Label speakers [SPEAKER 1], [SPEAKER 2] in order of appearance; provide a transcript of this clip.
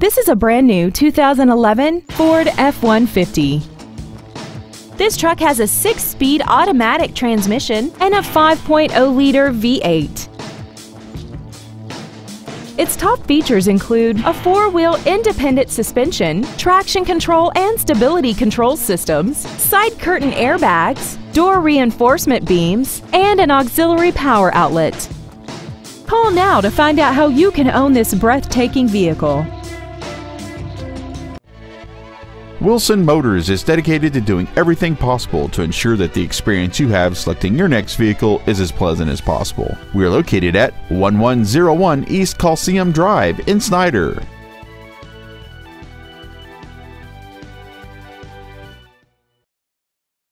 [SPEAKER 1] This is a brand new 2011 Ford F-150. This truck has a six-speed automatic transmission and a 5.0-liter V8. Its top features include a four-wheel independent suspension, traction control and stability control systems, side curtain airbags, door reinforcement beams, and an auxiliary power outlet. Call now to find out how you can own this breathtaking vehicle.
[SPEAKER 2] Wilson Motors is dedicated to doing everything possible to ensure that the experience you have selecting your next vehicle is as pleasant as possible. We are located at 1101 East Coliseum Drive in Snyder.